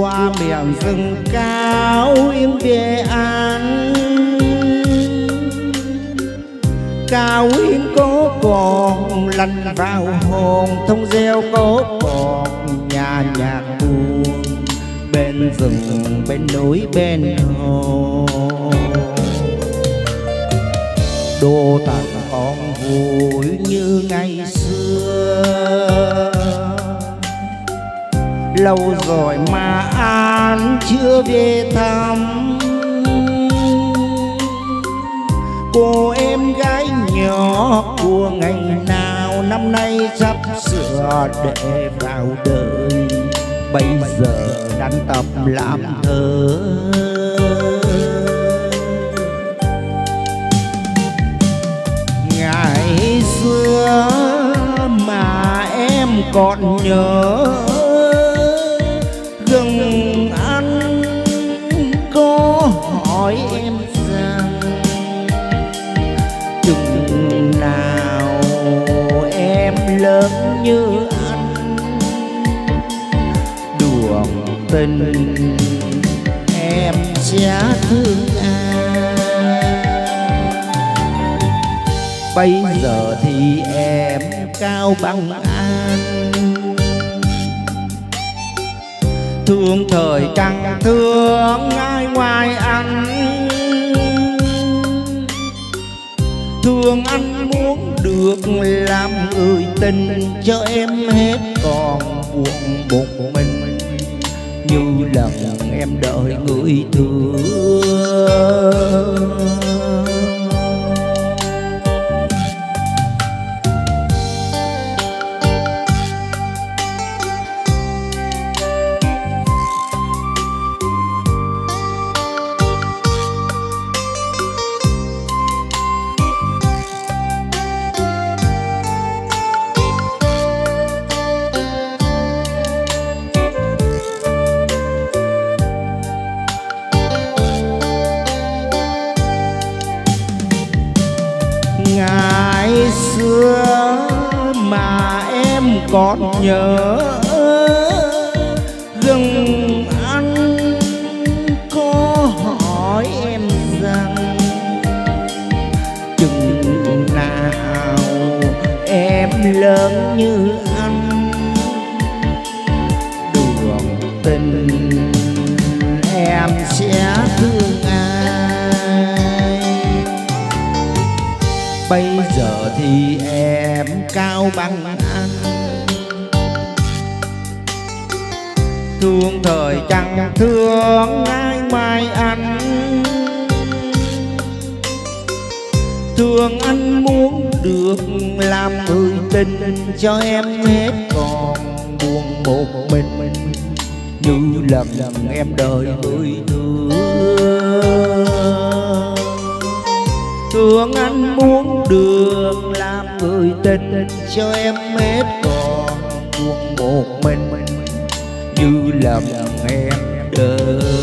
qua miệng rừng cao yên về an. Cao yên có còn lăn vào hồn thông reo có còn nhà nhạc buồn, bên rừng, bên núi, bên hồ. Đô tặng con vui như ngày xưa lâu rồi mà an chưa về thăm. Cô em gái nhỏ của ngày nào năm nay sắp sửa để vào đời? Bây giờ đang tập làm thơ. Ngày xưa mà em còn nhớ em như anh đùa tình. Em sẽ thương ai? Bây giờ thì em cao bằng anh thương thời chẳng thương ai ngoài anh thương anh muốn được làm người tình cho em hết còn buồn một mình. Như lần em đợi người thương. Ngày xưa mà em còn nhớ. Gừng anh có hỏi em rằng, chừng nào em lớn như anh? Đường tình em sẽ thương thì em cao bằng anh thương thời chẳng thương ai mai anh thương anh muốn được làm người tình cho em hết còn buồn một mình. Như lần em đợi người thương. Thương anh muốn được tình cho em hết còn buồn một mình. Như làm em đời